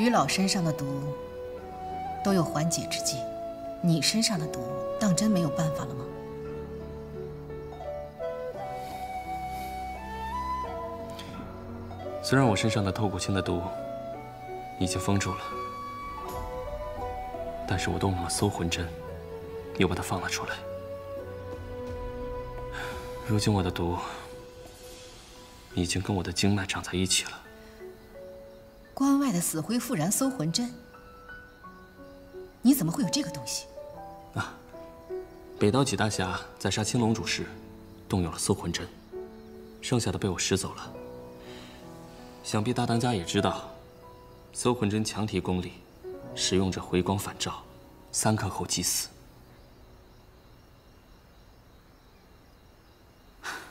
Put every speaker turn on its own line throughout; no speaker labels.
于老身上的毒都有缓解之计，你身上的毒当真没有办法了吗？
虽然我身上的透骨青的毒已经封住了，但是我动用了搜魂针，又把它放了出来。如今我的毒已经跟我的经脉长在一起了。
关外的死灰复燃搜魂针，你怎么会有这个东西？
啊，北刀几大侠在杀青龙主时，动用了搜魂针，剩下的被我拾走了。想必大当家也知道，搜魂针强提功力，使用者回光返照，三刻后即死。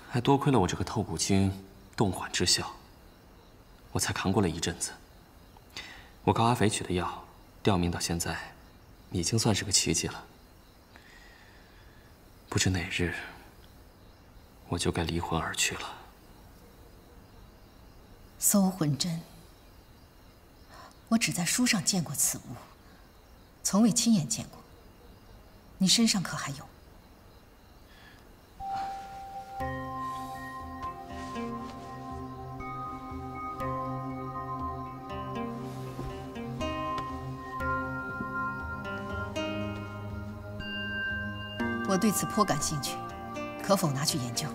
还多亏了我这个透骨经动缓之效，我才扛过了一阵子。我靠阿肥取的药，吊命到现在，已经算是个奇迹了。不知哪日，我就该离魂而去了。
搜魂针，我只在书上见过此物，从未亲眼见过。你身上可还有？我对此颇感兴趣，可否拿去研究？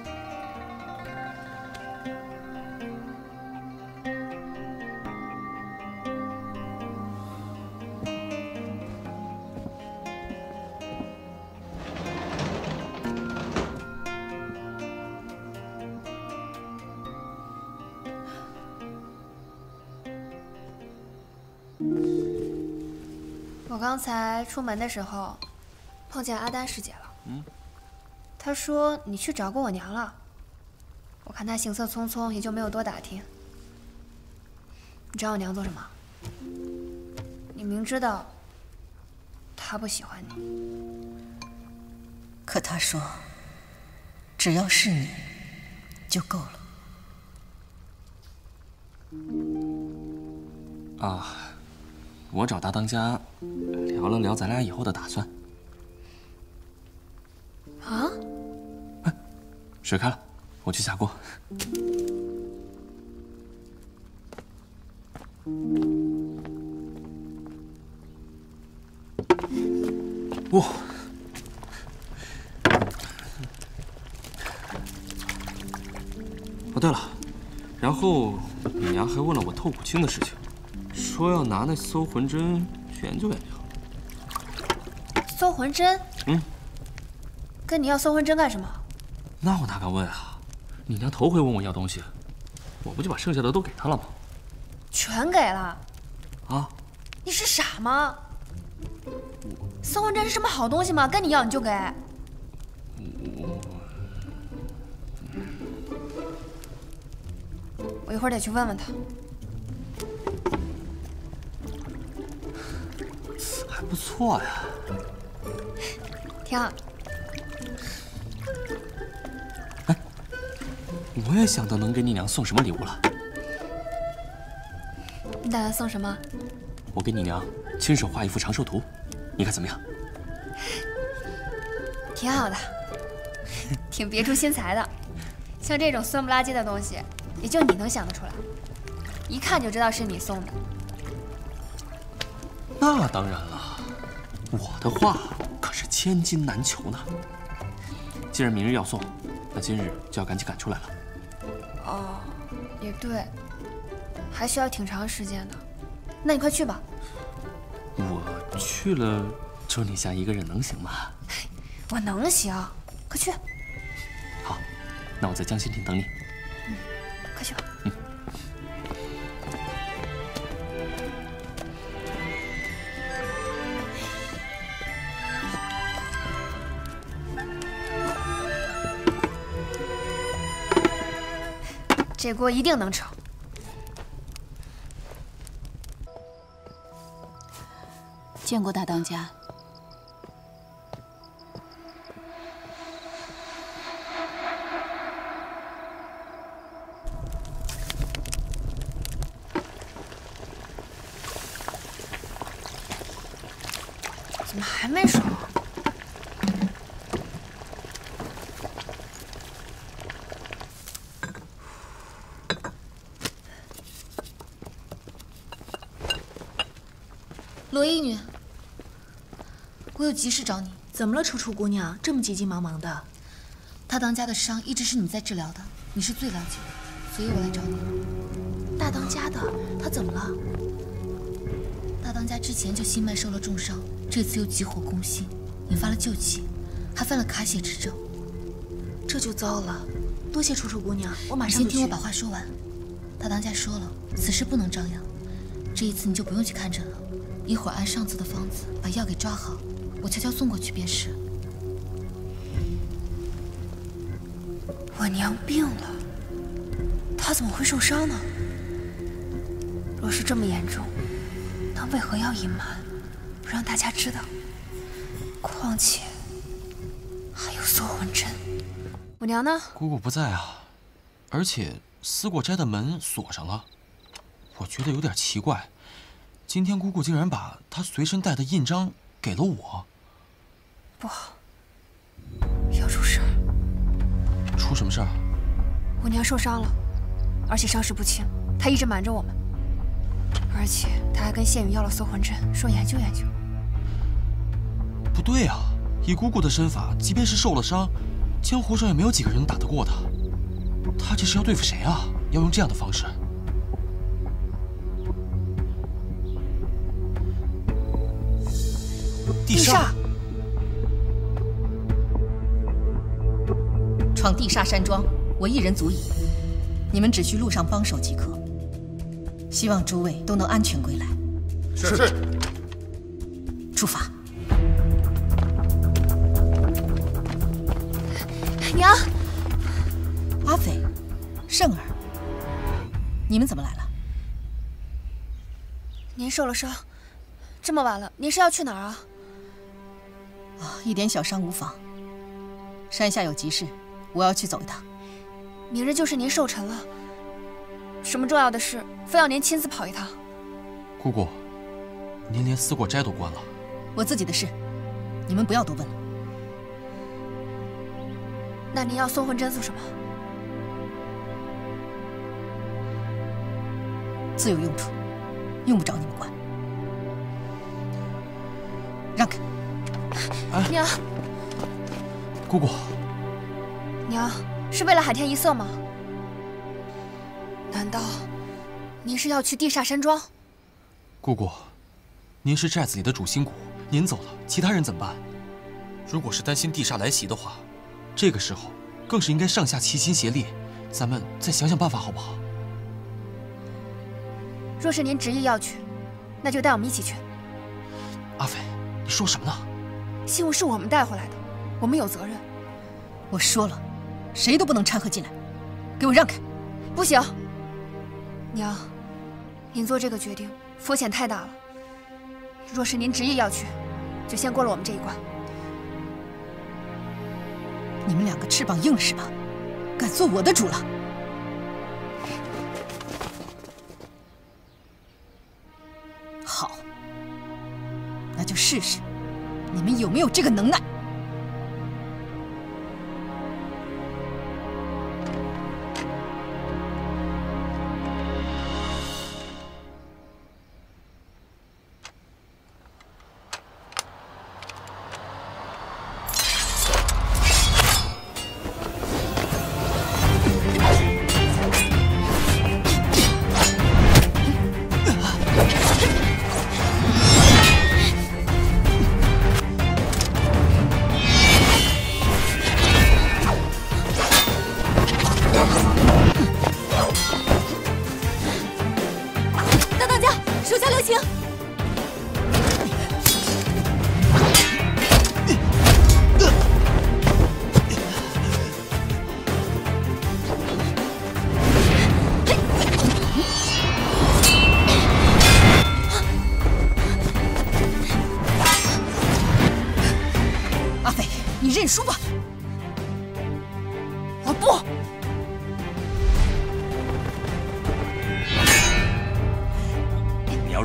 我刚才出门的时候，碰见阿丹师姐了。嗯，他说你去找过我娘了。我看他行色匆匆，也就没有多打听。你找我娘做什么？你明知道她不喜欢你，
可她说，只要是你，就够了。
啊。我找大当家聊了聊咱俩以后的打算。
啊！
哎，水开了，我去下锅。哇！哦，对了，然后你娘还问了我透骨清的事情。说要拿那搜魂针去研究研究。
搜魂针？嗯。跟你要搜魂针干什么？
那我哪敢问啊！你娘头回问我要东西，我不就把剩下的都给她了吗？
全给了。
啊？
你是傻吗？搜魂针是什么好东西吗？跟你要你就给。我……我一会儿得去问问他。
不错呀，
挺好。
我也想到能给你娘送什么礼物了。
你打算送什么？
我给你娘亲手画一幅长寿图，你看怎么样？
挺好的，挺别出心裁的。像这种酸不拉几的东西，也就你能想得出来，一看就知道是你送的。
那当然了。我的画可是千金难求呢。既然明日要送，那今日就要赶紧赶出来了。
哦，也对，还需要挺长时间的。那你快去吧。
我去了，周宁夏一个人能行吗？
我能行，快去。
好，那我在江心亭等你。
嗯，快去吧。这锅一定能成。
见过大当家。
怎么还没熟？
罗衣女，我有急事找你。
怎么了，楚楚姑娘？这么急急忙忙的。
大当家的伤一直是你在治疗的，你是最了解的，所以我来找你。
大当家的，他怎么了？
大当家之前就心脉受了重伤，这次又急火攻心，引发了旧疾，还犯了卡血之症，
这就糟了。多谢楚楚姑娘，我马上
先听我把话说完。大当家说了，此事不能张扬，这一次你就不用去看诊了。一会儿按上次的方子把药给抓好，我悄悄送过去便是。
我娘病了，她怎么会受伤呢？若是这么严重，那为何要隐瞒，不让大家知道？况且还有缩魂针，我娘呢？
姑姑不在啊，而且思过斋的门锁上了，我觉得有点奇怪。今天姑姑竟然把她随身带的印章给了我，
不好，要出事儿！
出什么事儿？
我娘受伤了，而且伤势不轻。她一直瞒着我们，而且她还跟谢宇要了搜魂针，说研究研究。
不对啊，以姑姑的身法，即便是受了伤，江湖上也没有几个人能打得过她。她这是要对付谁啊？要用这样的方式？
地煞，
闯地煞山庄，我一人足矣。你们只需路上帮手即可。希望诸位都能安全归来。
是是。
出发。
娘，
阿斐，胜儿，你们怎么来了？
您受了伤，这么晚了，您是要去哪儿啊？
啊，一点小伤无妨。山下有急事，我要去走一趟。
明日就是您寿辰了，什么重要的事，非要您亲自跑一趟？
姑姑，您连思过斋都关了。
我自己的事，你们不要多问了。
那您要送魂针做什么？
自有用处，用不着你们管。
娘，
姑姑，
娘是为了海天一色吗？难道您是要去地煞山庄？
姑姑，您是寨子里的主心骨，您走了，其他人怎么办？如果是担心地煞来袭的话，这个时候更是应该上下齐心协力，咱们再想想办法，好不好？
若是您执意要去，那就带我们一起去。
阿飞，你说什么呢？
信物是我们带回来的，我们有责任。
我说了，谁都不能掺和进来，给我让开！
不行，娘，您做这个决定风险太大了。若是您执意要去，就先过了我们这一关。
你们两个翅膀硬是吧？敢做我的主了？好，那就试试。你们有没有这个能耐？
行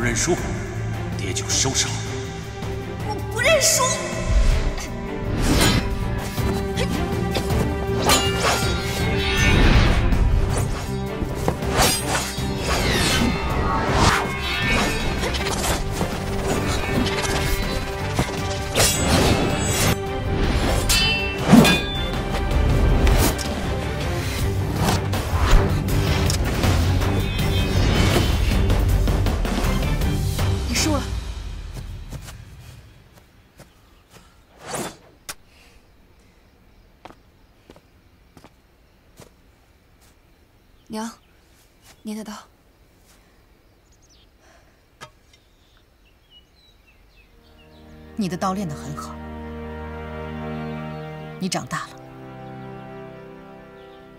认输，爹就收手。
我不
认输。
娘，你的刀。
你的刀练得很好，你长大了，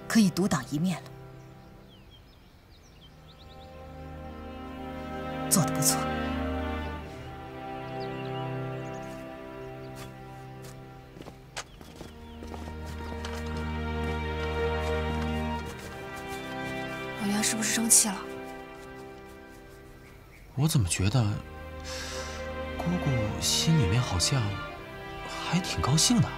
可以独当一面了，做得不错。
气了？
我怎么觉得姑姑心里面好像还挺高兴的？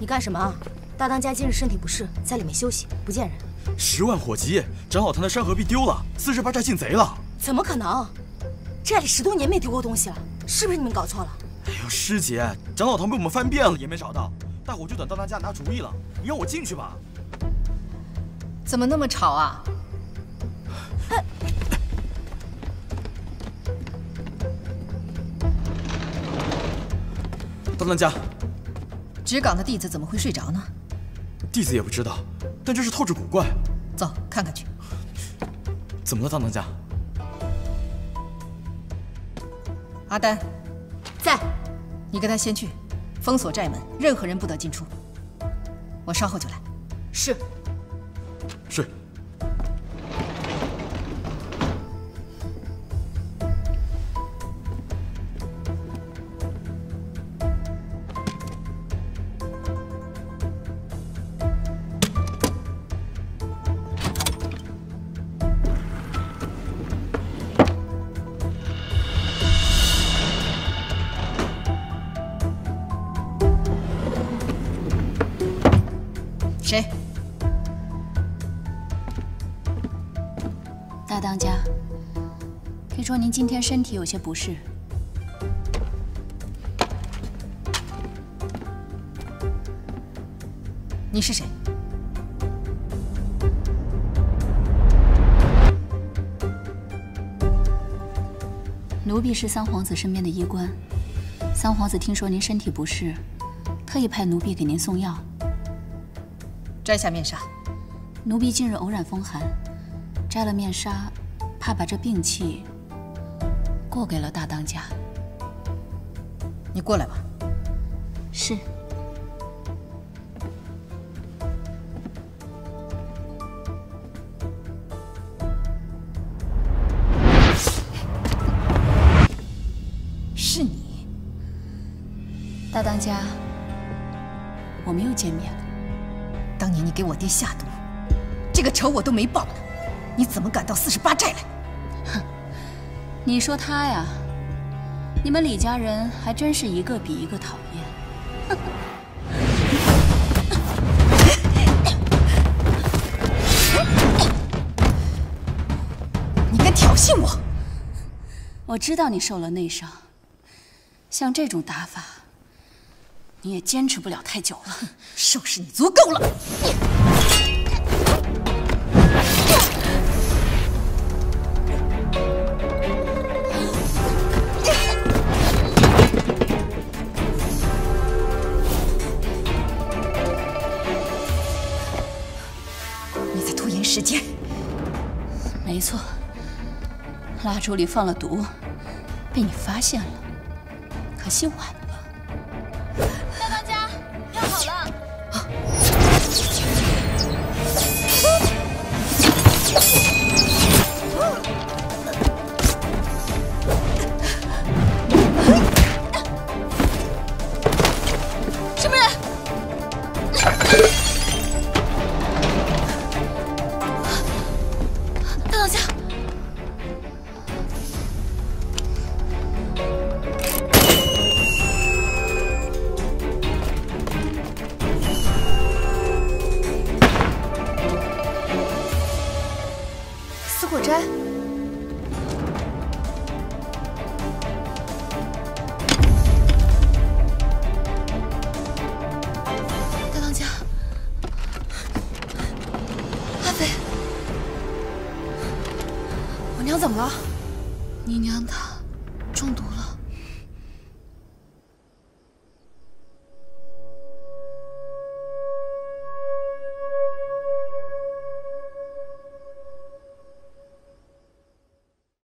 你干什么啊？大当家今日身体不适，在里面休息，不见人。
十万火急，长老堂的山河币丢了，四十八寨进贼了。
怎么可能？寨里十多年没丢过东西了，是不是你们搞错了？
哎呦，师姐，长老堂被我们翻遍了也没找到，大伙就等大当家拿主意了。你让我进去吧。
怎么那么吵啊？
大当家，
执岗的弟子怎么会睡着呢？
弟子也不知道，但这是透着古怪。
走，看看去。
怎么了，大当家？
阿丹，
在。
你跟他先去，封锁寨门，任何人不得进出。我稍后就来。
是。
谁？
大当家，听说您今天身体有些不适，
你是谁？
奴婢是三皇子身边的医官。三皇子听说您身体不适，特意派奴婢给您送药。
摘下面纱。
奴婢近日偶染风寒，摘了面纱，怕把这病气过给了大当家。
你过来吧。
是当
年你给我爹下毒，这个仇我都没报呢，你怎么敢到四十八寨来？
哼，你说他呀，你们李家人还真是一个比一个讨厌。
你敢挑衅我？
我知道你受了内伤，像这种打法，你也坚持不了太久了。
收拾你足够了。你在拖延时间。
没错，蜡烛里放了毒，被你发现了，可惜晚
死